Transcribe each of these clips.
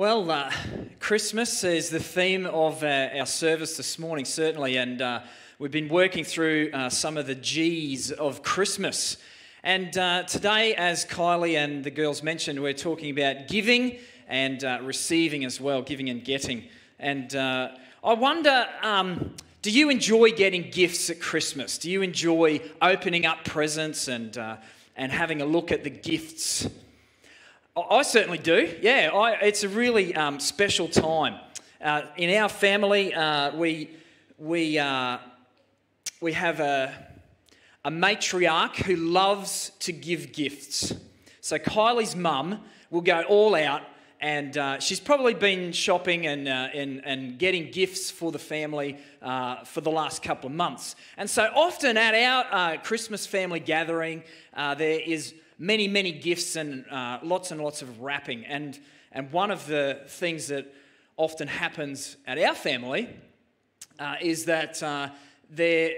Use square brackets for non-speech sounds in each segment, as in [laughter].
Well, uh, Christmas is the theme of uh, our service this morning, certainly, and uh, we've been working through uh, some of the G's of Christmas. And uh, today, as Kylie and the girls mentioned, we're talking about giving and uh, receiving as well, giving and getting. And I wonder um, do you enjoy getting gifts at Christmas? Do you enjoy opening up presents and, and having a look at the gifts? I certainly do. Yeah, I, it's a really um, special time. Uh, in our family, uh, we, we, uh, we have a, a matriarch who loves to give gifts. So Kylie's mum will go all out, and uh, she's probably been shopping and, uh, and, and getting gifts for the family uh, for the last couple of months. And so often at our Christmas family gathering, there is many, many gifts and uh, lots and lots of wrapping. And, and one of the things that often happens at our family uh, is that uh, the,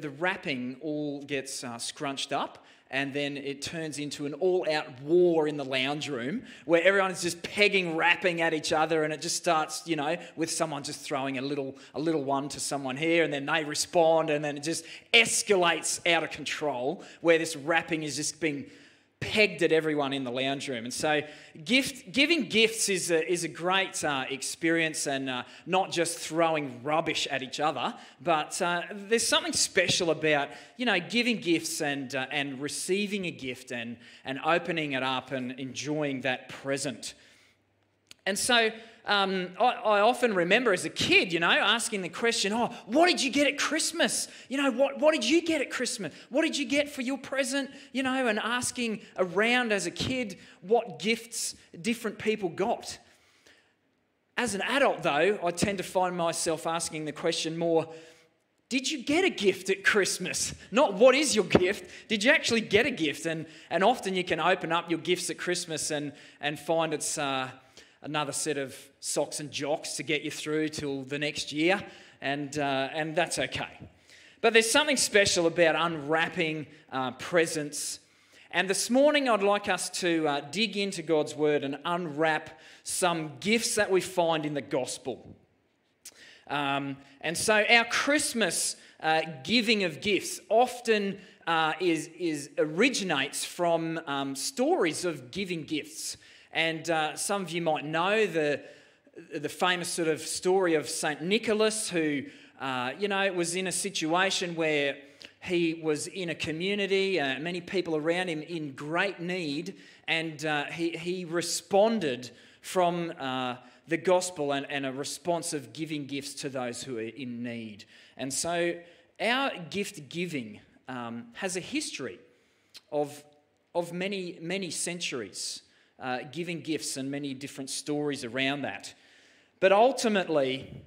the wrapping all gets uh, scrunched up and then it turns into an all out war in the lounge room where everyone is just pegging, wrapping at each other, and it just starts, you know, with someone just throwing a little, a little one to someone here, and then they respond, and then it just escalates out of control where this wrapping is just being pegged at everyone in the lounge room. And so, gift, giving gifts is a, is a great uh, experience and uh, not just throwing rubbish at each other, but uh, there's something special about, you know, giving gifts and, uh, and receiving a gift and, and opening it up and enjoying that present. And so, um, I, I, often remember as a kid, you know, asking the question, oh, what did you get at Christmas? You know, what, what did you get at Christmas? What did you get for your present? You know, and asking around as a kid what gifts different people got. As an adult, though, I tend to find myself asking the question more, did you get a gift at Christmas? Not what is your gift? Did you actually get a gift? And, and often you can open up your gifts at Christmas and, and find it's, uh, another set of socks and jocks to get you through till the next year, and, uh, and that's okay. But there's something special about unwrapping uh, presents. And this morning, I'd like us to uh, dig into God's word and unwrap some gifts that we find in the gospel. Um, and so, our Christmas uh, giving of gifts often uh, is, is, originates from um, stories of giving gifts. And uh, some of you might know the, the famous sort of story of St. Nicholas, who, uh, you know, was in a situation where he was in a community, uh, many people around him in great need, and uh, he, he responded from uh, the gospel and, and a response of giving gifts to those who are in need. And so our gift giving um, has a history of, of many, many centuries uh, giving gifts and many different stories around that. But ultimately,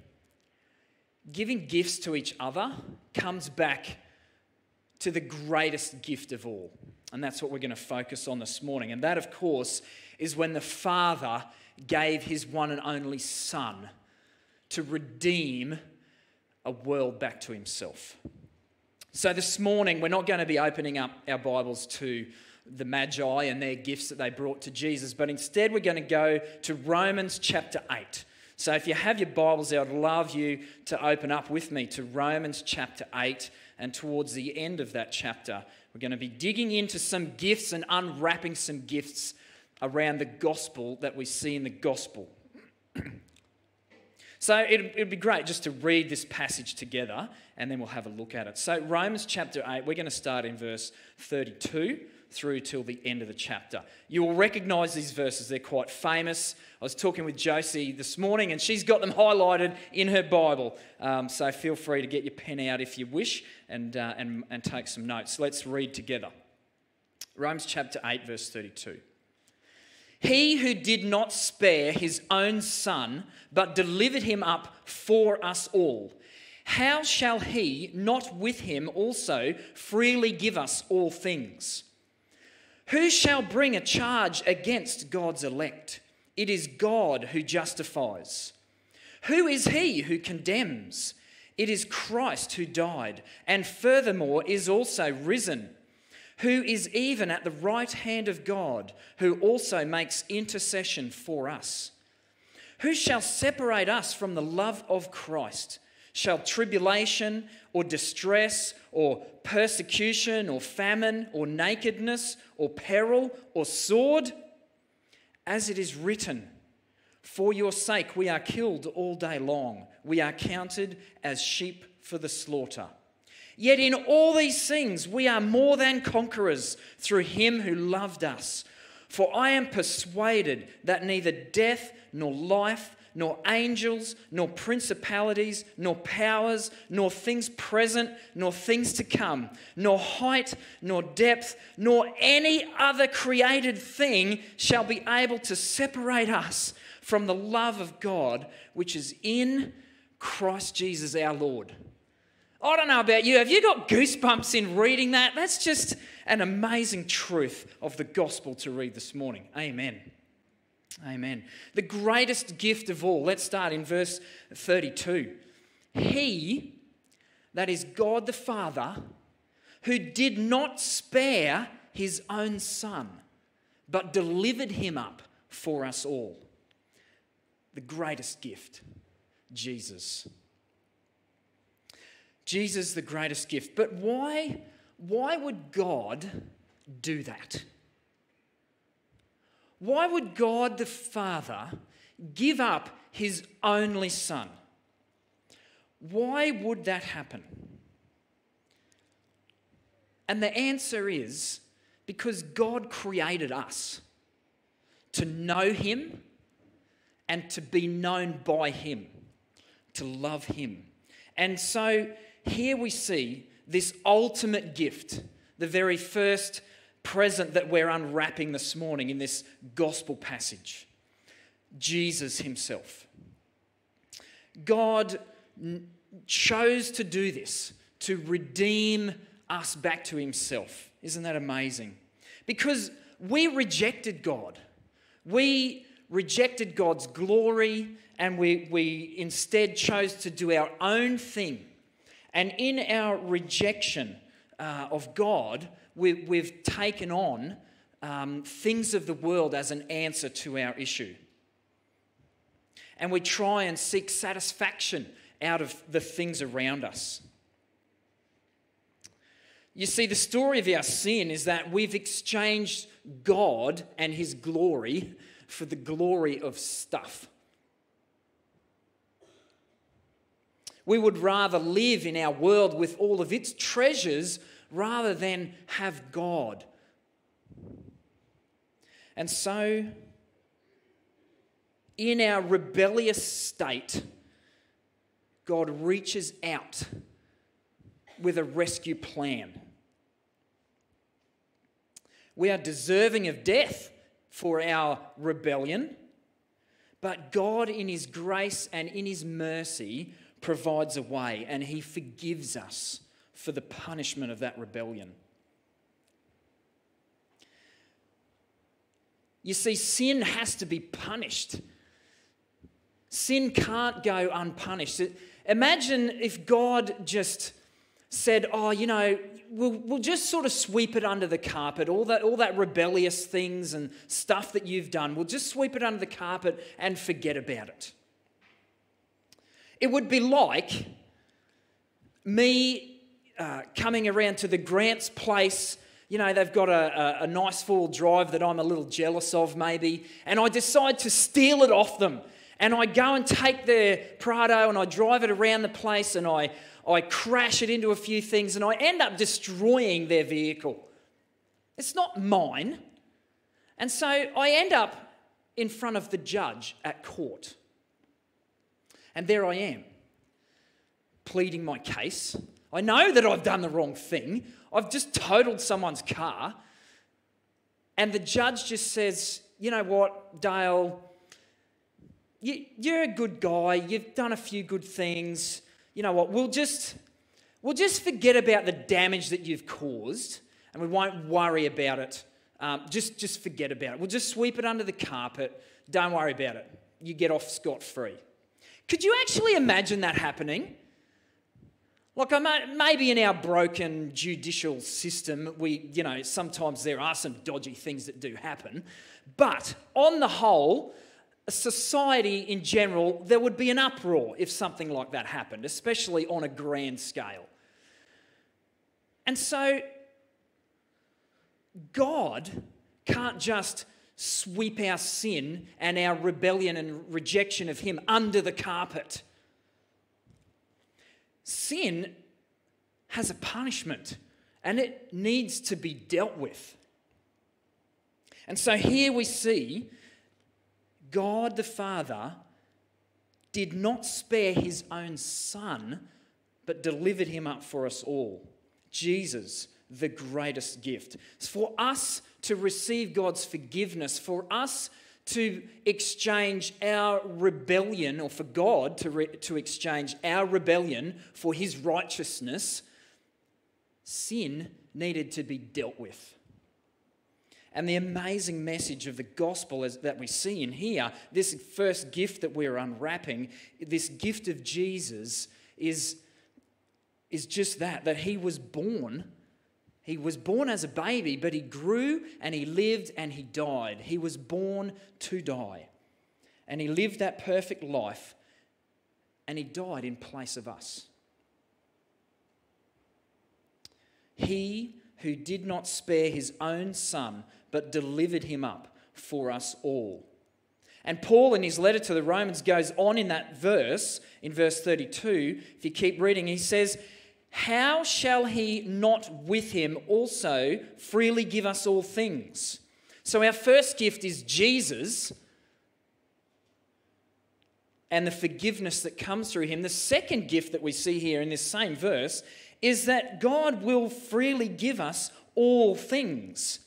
giving gifts to each other comes back to the greatest gift of all. And that's what we're going to focus on this morning. And that, of course, is when the Father gave his one and only Son to redeem a world back to himself. So, this morning, we're not going to be opening up our Bibles to the Magi and their gifts that they brought to Jesus, but instead we're going to go to Romans chapter 8. So if you have your Bibles I'd love you to open up with me to Romans chapter 8. And towards the end of that chapter, we're going to be digging into some gifts and unwrapping some gifts around the gospel that we see in the gospel. [clears throat] so it would be great just to read this passage together and then we'll have a look at it. So, Romans chapter 8, we're going to start in verse 32 through till the end of the chapter. You will recognize these verses, they're quite famous. I was talking with Josie this morning and she's got them highlighted in her Bible. Um, so feel free to get your pen out if you wish and, uh, and, and take some notes. Let's read together. Romans chapter 8, verse 32. He who did not spare his own son, but delivered him up for us all, how shall he not with him also freely give us all things? Who shall bring a charge against God's elect? It is God who justifies. Who is he who condemns? It is Christ who died, and furthermore is also risen, who is even at the right hand of God, who also makes intercession for us. Who shall separate us from the love of Christ? Shall tribulation or distress or persecution or famine or nakedness or peril or sword? As it is written, For your sake we are killed all day long, we are counted as sheep for the slaughter. Yet in all these things we are more than conquerors through him who loved us. For I am persuaded that neither death nor life, nor angels, nor principalities, nor powers, nor things present, nor things to come, nor height, nor depth, nor any other created thing shall be able to separate us from the love of God which is in Christ Jesus our Lord. I don't know about you. Have you got goosebumps in reading that? That's just an amazing truth of the gospel to read this morning. Amen. Amen. The greatest gift of all, let's start in verse 32. He, that is God the Father, who did not spare his own Son, but delivered him up for us all. The greatest gift, Jesus. Jesus the greatest gift. But why, why would God do that? Why would God the Father give up his only Son? Why would that happen? And the answer is because God created us to know Him and to be known by Him, to love Him. And so here we see this ultimate gift, the very first present that we're unwrapping this morning in this gospel passage Jesus Himself. God chose to do this, to redeem us back to Himself. Isn't that amazing? Because we rejected God. We rejected God's glory and we, we instead chose to do our own thing. And in our rejection uh, of God, we, have taken on um, things of the world as an answer to our issue. And we try and seek satisfaction out of the things around us. You see, the story of our sin is that we've exchanged God and His glory for the glory of stuff. We would rather live in our world with all of its treasures rather than have God. And so, in our rebellious state, God reaches out with a rescue plan. We are deserving of death for our rebellion, but God, in His grace and in His mercy, provides a way and he forgives us for the punishment of that rebellion. You see, sin has to be punished. Sin can't go unpunished. Imagine if God just said, Oh, you know, we'll, we'll just sort of sweep it under the carpet, all that, all that rebellious things and stuff that you've done, we'll just sweep it under the carpet and forget about it. It would be like me uh, coming around to the Grants place. You know, they've got a, a, a nice four drive that I'm a little jealous of, maybe, and I decide to steal it off them. And I go and take their Prado and I drive it around the place and I, I crash it into a few things and I end up destroying their vehicle. It's not mine. And so I end up in front of the judge at court. And there I am, pleading my case. I know that I've done the wrong thing. I've just totaled someone's car. And the judge just says, You know what, Dale? You, are a good guy. You've done a few good things. You know what? We'll just, we'll just forget about the damage that you've caused and we won't worry about it. Um, just, just forget about it. We'll just sweep it under the carpet. Don't worry about it. You get off scot free. Could you actually imagine that happening? Like, maybe in our broken judicial system, we, you know, sometimes there are some dodgy things that do happen. But on the whole, society in general, there would be an uproar if something like that happened, especially on a grand scale. And so, God can't just sweep our sin and our rebellion and rejection of Him under the carpet. Sin has a punishment and it needs to be dealt with. And so here we see God the Father did not spare his own Son, but delivered him up for us all. Jesus, the greatest gift. For us to receive God's forgiveness, for us to exchange our rebellion, or for God to, re- to exchange our rebellion for his righteousness, sin needed to be dealt with. And the amazing message of the gospel is, that we see in here, this first gift that we're unwrapping, this gift of Jesus, is, is just that, that he was born he was born as a baby, but he grew and he lived and he died. He was born to die. And he lived that perfect life and he died in place of us. He who did not spare his own son, but delivered him up for us all. And Paul, in his letter to the Romans, goes on in that verse, in verse 32. If you keep reading, he says, how shall he not with him also freely give us all things? So, our first gift is Jesus and the forgiveness that comes through him. The second gift that we see here in this same verse is that God will freely give us all things.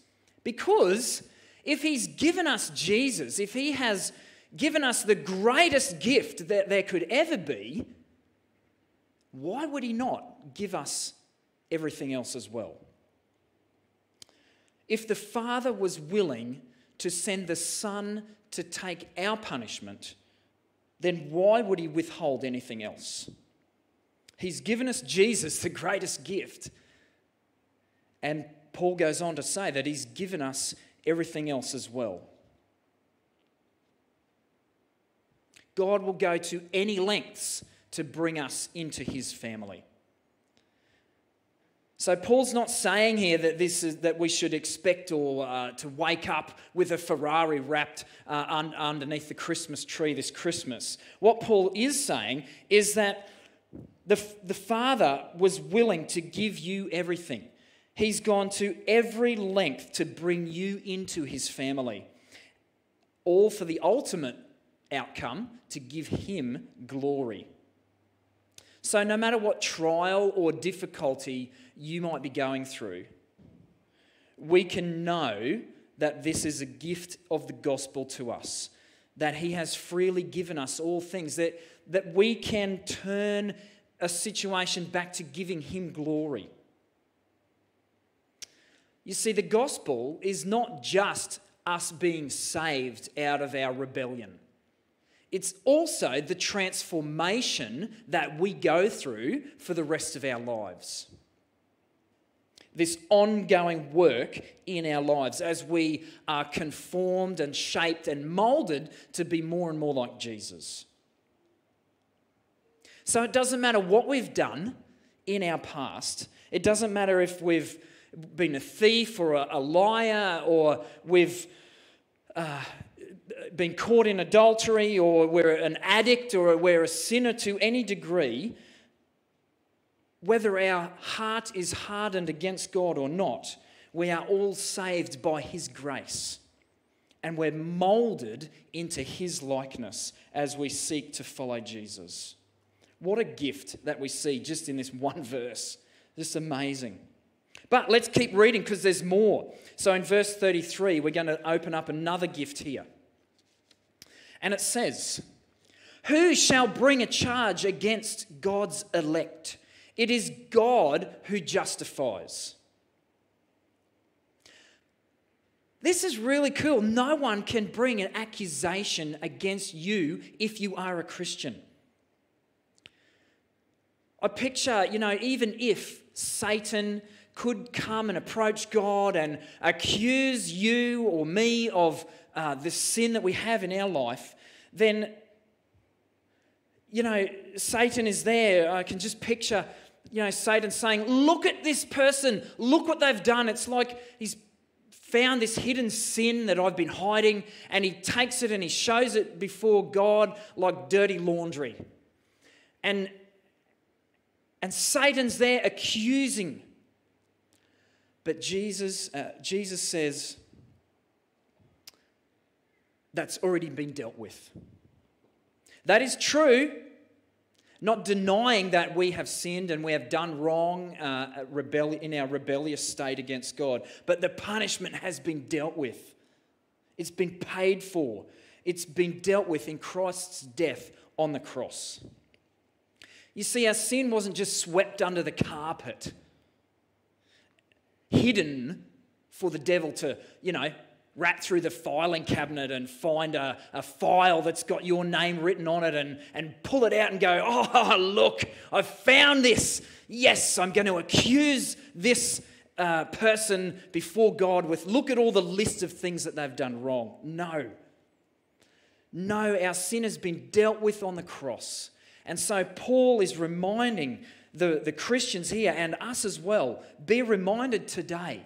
Because if he's given us Jesus, if he has given us the greatest gift that there could ever be, why would he give us everything else as well? If the Father was willing to send the Son to take our punishment, then why would he withhold anything else? He's given us Jesus, the greatest gift. And Paul goes on to say that he's given us everything else as well. God will go to any lengths to bring us into his family. So Paul's not saying here that this is that we should expect or uh, to wake up with a Ferrari wrapped uh, un- underneath the Christmas tree this Christmas. What Paul is saying is that the, the Father was willing to give you everything. He's gone to every length to bring you into his family, all for the ultimate outcome to give him glory. So, no matter what trial or difficulty you might be going through, we can know that this is a gift of the gospel to us, that He has freely given us all things, that, that we can turn a situation back to giving Him glory. You see, the gospel is not just us being saved out of our rebellion. It's also the transformation that we go through for the rest of our lives. This ongoing work in our lives as we are conformed and shaped and molded to be more and more like Jesus. So it doesn't matter what we've done in our past, it doesn't matter if we've been a thief or a, liar or we've. Uh, been caught in adultery or we're an addict or we're a sinner to any degree, whether our heart is hardened against God or not, we are all saved by His grace. And we're molded into His likeness as we seek to follow Jesus. What a gift that we see just in this [laughs] one verse. Just amazing. But let's keep reading because there's more. So in verse 33, we're going to open up another gift here. And it says, Who shall bring a charge against God's elect? It is God who justifies. This is really cool. No one can bring an accusation against you if you are a Christian. I picture, you know, even if Satan could come and approach God and accuse you or me of uh, the sin that we have in our life, then, you know, Satan is there. I can just picture, you know, Satan saying, Look at this person, look what they've done. It's like he's found this hidden sin that I've been hiding, and he takes it and he shows it before God like dirty laundry. And, and Satan's there accusing. But Jesus, uh, Jesus says, that's already been dealt with. That is true, not denying that we have sinned and we have done wrong uh, in our rebellious state against God, but the punishment has been dealt with. It's been paid for. It's been dealt with in Christ's death on the cross. You see, our sin wasn't just swept under the carpet, hidden for the devil to, you know, rat through the filing cabinet and find a, a file that's got your name written on it and, and pull it out and go, oh, [laughs] look, I've found this. Yes, I'm going to accuse this uh, person before God with, look at all the list of things that they've done wrong. No. No, our sin has been dealt with on the cross. And so Paul is reminding the, the Christians here and us as well be reminded today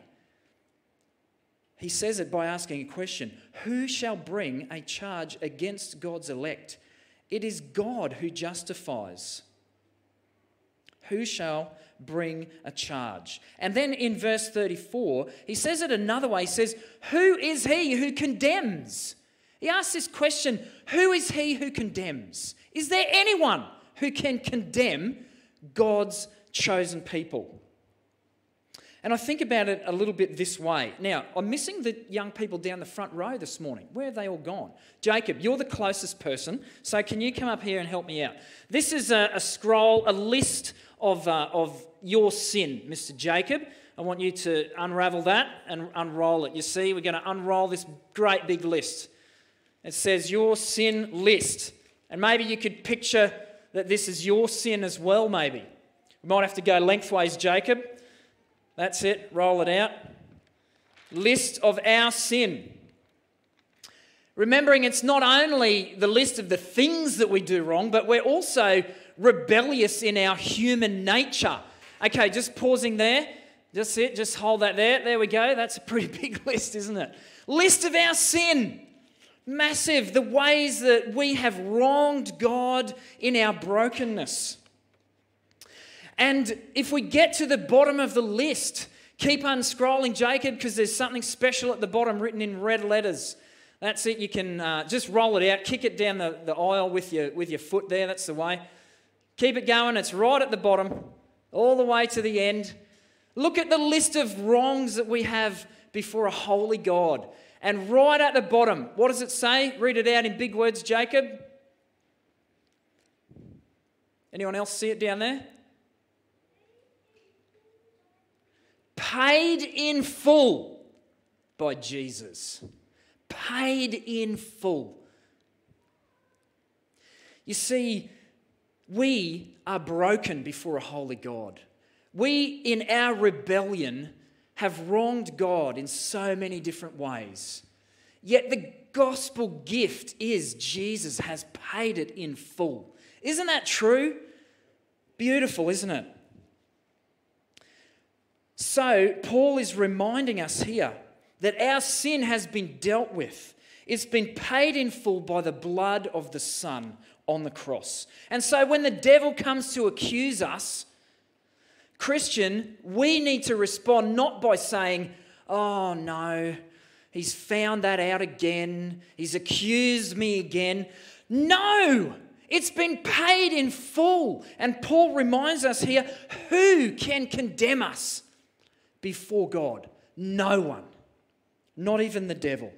he says it by asking a question Who shall bring a charge against God's elect? It is God who justifies. Who shall bring a charge? And then in verse 34, he says it another way. He says, Who is he who condemns? He asks this question Who is he who condemns? Is there anyone who can condemn God's chosen people? And I think about it a little bit this way. Now, I'm missing the young people down the front row this morning. Where have they all gone? Jacob, you're the closest person, so can you come up here and help me out? This is a, a scroll, a list of, uh, of your sin, Mr. Jacob. I want you to unravel that and unroll it. You see, we're going to unroll this great big list. It says your sin list. And maybe you could picture that this is your sin as well, maybe. We might have to go lengthways, Jacob. That's it, roll it out. List of our sin. Remembering it's not only the list of the things that we do wrong, but we're also rebellious in our human nature. Okay, just pausing there. Just it, just hold that there. There we go. That's a pretty [laughs] big list, isn't it? List of our sin. Massive. The ways that we have wronged God in our brokenness. And if we get to the bottom of the list, keep unscrolling, Jacob, because there's something special at the bottom written in red letters. That's it. You can uh, just roll it out, kick it down the, the aisle with your, with your foot there. That's the way. Keep it going. It's right at the bottom, all the way to the end. Look at the list of wrongs that we have before a holy God. And right at the bottom, what does it say? Read it out in big words, Jacob. Anyone else see it down there? Paid in full by Jesus. Paid in full. You see, we are broken before a holy God. We, in our rebellion, have wronged God in so many different ways. Yet the gospel gift is Jesus has paid it in full. Isn't that true? Beautiful, isn't it? So, Paul is reminding us here that our sin has been dealt with. It's been paid in full by the blood of the Son on the cross. And so, when the devil comes to accuse us, Christian, we need to respond not by saying, Oh no, he's found that out again, he's accused me again. No, it's been paid in full. And Paul reminds us here who can condemn us? Before God? No one, not even the devil.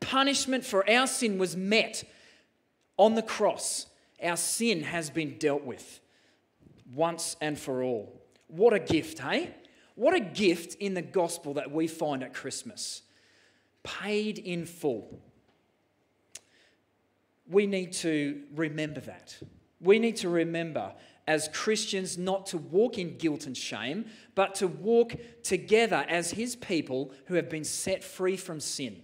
Punishment for our sin was met on the cross. Our sin has been dealt with once and for all. What a gift, hey? What a gift in the gospel that we find at Christmas. Paid in full. We need to remember that. We need to remember as Christians not to walk in guilt and shame, but to walk together as His people who have been set free from sin.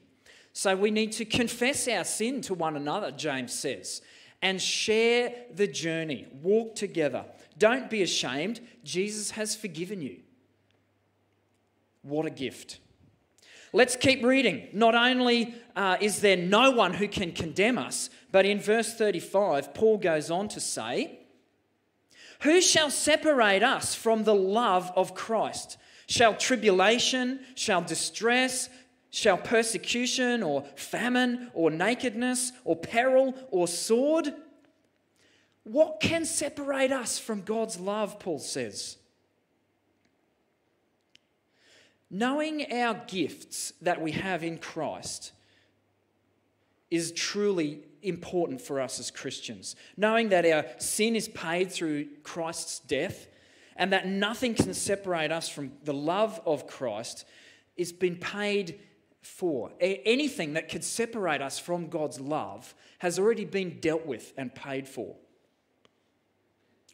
So we need to confess our sin to one another, James says, and share the journey. Walk together. Don't be ashamed. Jesus has forgiven you. What a gift. Let's keep reading. Not only uh, is there no one who can condemn us, but in verse 35, Paul goes on to say, Who shall separate us from the love of Christ? Shall tribulation, shall distress, shall persecution or famine or nakedness or peril or sword? What can separate us from God's love, Paul says? Knowing our gifts that we have in Christ is truly important for us as Christians. Knowing that our sin is paid through Christ's death and that nothing can separate us from the love of Christ is been paid for. Anything that could separate us from God's love has already been dealt with and paid for.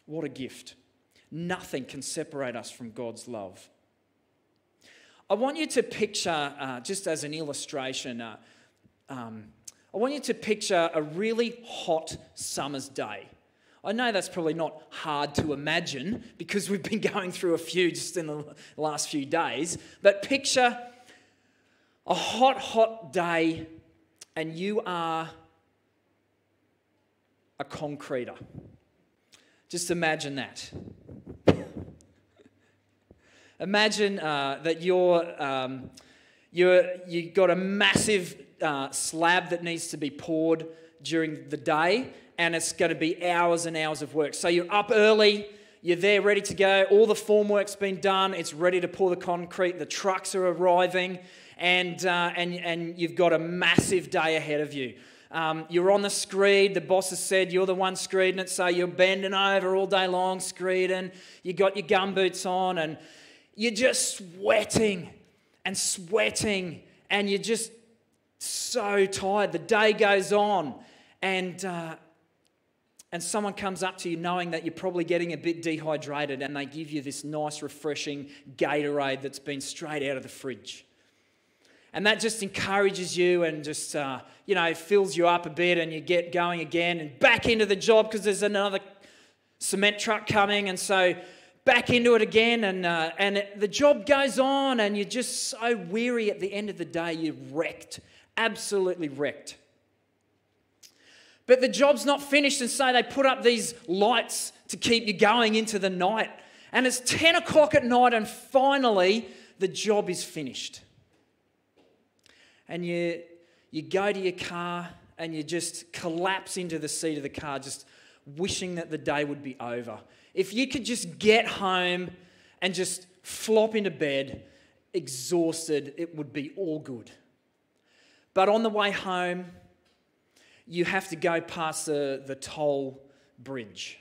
What a gift. Nothing can separate us from God's love. I want you to picture, uh, just as an illustration, uh, um, I want you to picture a really hot summer's day. I know that's probably not hard to imagine because we've been [laughs] going through a few just in the last few days, but picture a hot, hot day and you are a concreter. Just imagine that. [laughs] Imagine uh, that you're, um, you're, you've got a massive uh, slab that needs to be poured during the day, and it's going to be hours and hours of work. So you're up early, you're there ready to go, all the formwork's been done, it's ready to pour the concrete, the trucks are arriving, and, uh, and, and you've got a massive day ahead of you. Um, you're on the screed. The boss has said you're the one screeding it, so you're bending over all day long screeding. You got your gumboots on, and you're just sweating and sweating, and you're just so tired. The day goes on, and uh, and someone comes up to you knowing that you're probably getting a bit dehydrated, and they give you this nice, refreshing Gatorade that's been straight out of the fridge. And that just encourages you and just, uh, you know, fills you up a bit, and you get going again and back into the job because there's another cement truck coming. And so back into it again, and, uh, and it, the job goes on, and you're just so weary at the end of the day, you're wrecked, absolutely wrecked. But the job's not finished, and so they put up these lights to keep you going into the night. And it's 10 o'clock at night, and finally, the job is finished. And you, you go to your car and you just collapse into the seat of the car, just wishing that the day would be over. If you could just get home and just flop into bed, exhausted, it would be all good. But on the way home, you have to go past the, the toll bridge.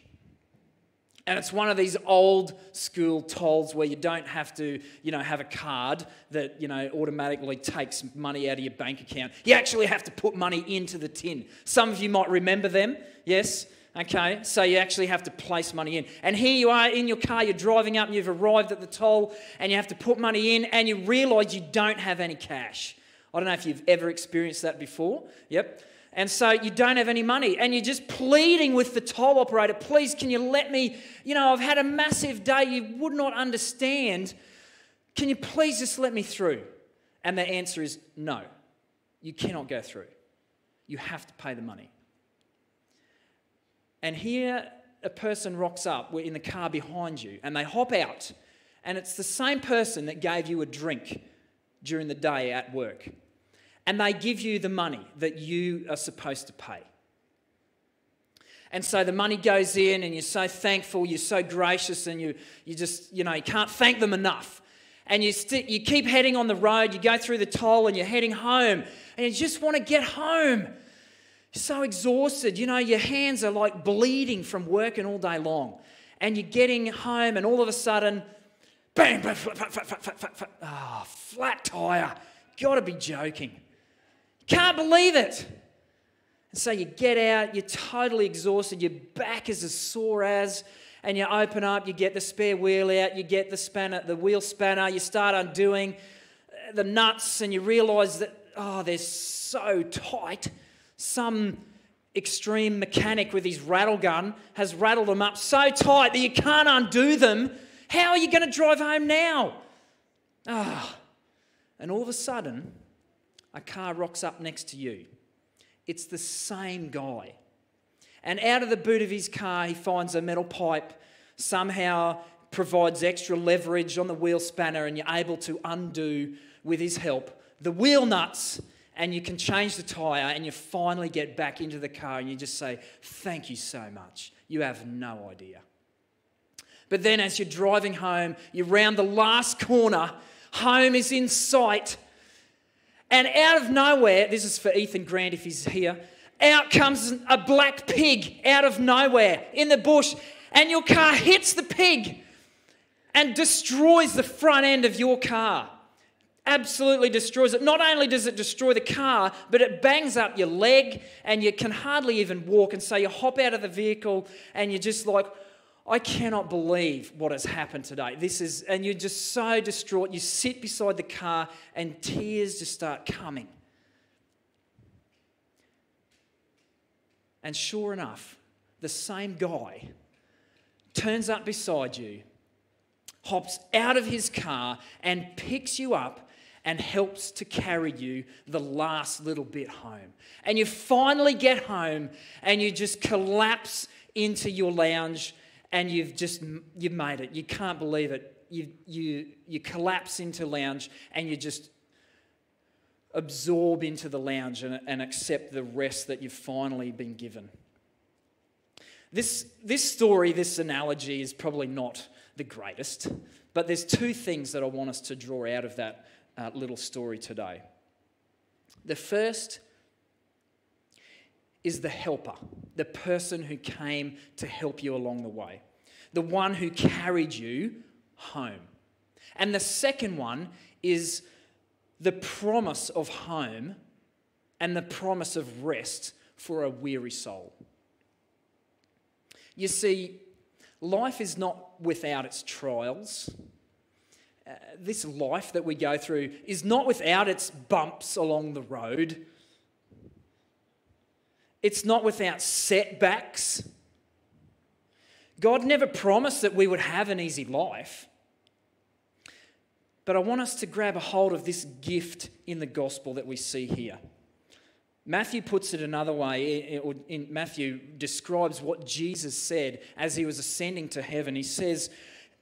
And it's one of these old school tolls where you don't have to, you know, have a card that, you know, automatically takes money out of your bank account. You actually have to put money into the tin. Some of you might remember them, yes? Okay, so you actually have to place money in. And here you are in your car, you're driving up and you've arrived at the toll and you have to put money in and you realize you don't have any cash. I don't know if you've ever experienced that before. Yep. And so you don't have any money and you're just pleading with the toll operator, please, can you let me? You know, I've had a massive day, you would not understand. Can you please just let me through? And the answer is no, you cannot go through. You have to pay the money. And here a person rocks up we're in the car behind you and they hop out. And it's the same person that gave you a drink during the day at work. And they give you the money that you are supposed to pay. And so the money goes in, and you're so thankful, you're so gracious, and you, you just, you know, you can't thank them enough. And you, st- you keep heading on the road, you go through the toll, and you're heading home, and you just want to get home You're so exhausted. You know, your hands are like bleeding from working all day long. And you're getting home, and all of a sudden, bang, bang flat, flat, flat, flat, flat, flat, oh, flat tire. Gotta be joking. Can't believe it. And so you get out, you're totally exhausted, your back is as sore as, and you open up, you get the spare wheel out, you get the spanner, the wheel spanner, you start undoing the nuts, and you realize that, oh, they're so tight. Some extreme mechanic with his rattle gun has rattled them up so tight that you can't undo them. How are you going to drive home now? Ah. Oh. And all of a sudden, a car rocks up next to you. It's the same guy. And out of the boot of his car, he finds a metal pipe, somehow provides extra leverage on the wheel spanner, and you're able to undo, with his help, the wheel nuts, and you can change the tyre, and you finally get back into the car, and you just say, Thank you so much. You have no idea. But then, as you're driving home, you round the last corner, home is in sight, and out of nowhere, this is for Ethan Grant if he's here, out comes a black pig out of nowhere in the bush, and your car hits the pig and destroys the front end of your car. Absolutely destroys it. Not only does it destroy the car, but it bangs up your leg and you can hardly even walk. And so you hop out of the vehicle and you're just like, I cannot believe what has happened today. This is, and you're just so distraught. You sit beside the car and tears just start coming. And sure enough, the same guy turns up beside you, hops out of his car, and picks you up and helps to carry you the last little bit home. And you finally get home and you just collapse into your lounge and you've just you've made it. You can't believe it. You you you collapse into lounge and you just absorb into the lounge and, and accept the rest that you've finally been given. This, this story, this analogy is probably not the greatest, but there's two things that I want us to draw out of that uh, little story today. The first is the helper, the person who came to help you along the way, the one who carried you home. And the second one is the promise of home and the promise of rest for a weary soul. You see, life is not without its trials. Uh, this life that we go through is not without its bumps along the road it's not without setbacks. God never promised that we would have an easy life. But I want us to grab a hold of this gift in the gospel that we see here. Matthew puts it another way, or in Matthew describes what Jesus said as he was ascending to heaven. He says,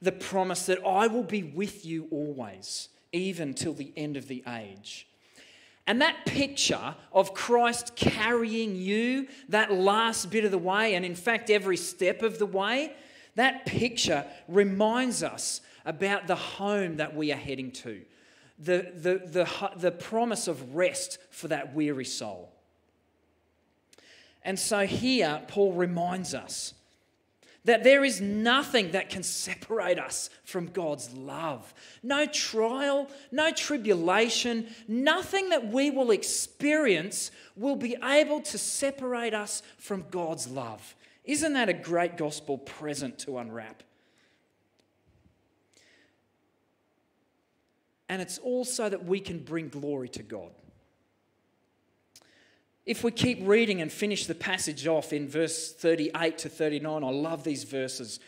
The promise that I will be with you always, even till the end of the age. And that picture of Christ carrying you that last bit of the way, and in fact, every step of the way, that picture reminds us about the home that we are heading to, the, the, the, the promise of rest for that weary soul. And so here, Paul reminds us that there is nothing that can separate us from God's love. No trial, no tribulation, nothing that we will experience will be able to separate us from God's love. Isn't that a great gospel present to unwrap? And it's also that we can bring glory to God. If we keep reading and finish the passage off in verse 38 to 39, I love these verses.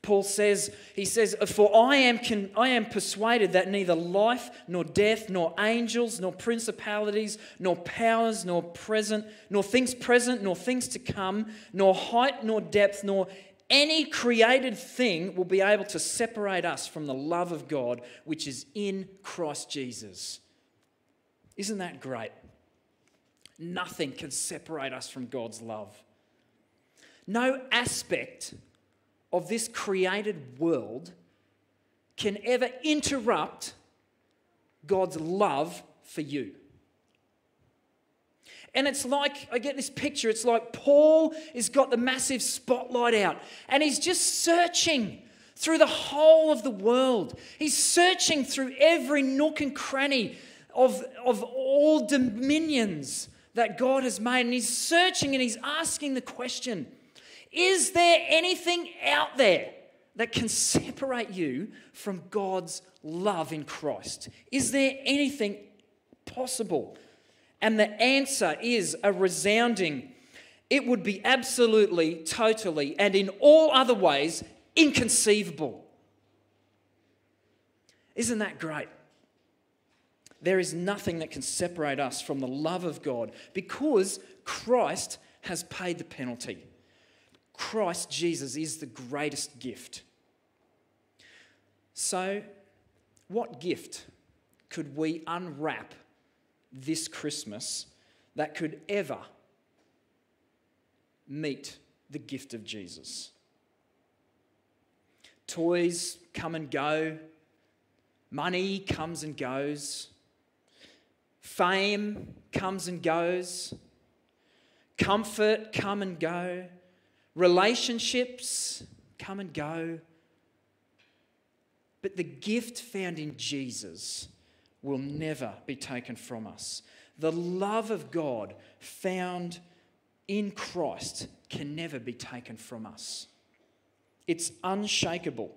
Paul says, he says, For I am, con- I am persuaded that neither life, nor death, nor angels, nor principalities, nor powers, nor present, nor things present, nor things to come, nor height, nor depth, nor any created thing will be able to separate us from the love of God which is in Christ Jesus. Isn't that great? Nothing can separate us from God's love. No aspect of this created world can ever interrupt God's love for you. And it's like, I get this picture, it's like Paul has got the massive spotlight out and he's just searching through the whole of the world. He's searching through every nook and cranny of, of all dominions that God has made. And he's searching and he's asking the question Is there anything out there that can separate you from God's love in Christ? Is there anything possible? And the answer is a resounding it would be absolutely, totally, and in all other ways inconceivable. Isn't that great? There is nothing that can separate us from the love of God because Christ has paid the penalty. Christ Jesus is the greatest gift. So, what gift could we unwrap this Christmas that could ever meet the gift of Jesus? Toys come and go, money comes and goes, fame comes and goes, comfort come and go, relationships come and go. But the gift found in Jesus will never be taken from us. The love of God found in Christ can never be taken from us. It's unshakable.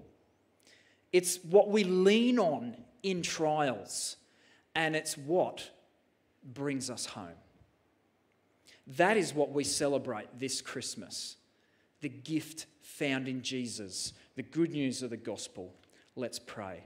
It's what we lean on in trials, and it's what brings us home. That is what we celebrate this Christmas the gift found in Jesus, the good news of the gospel. Let's pray.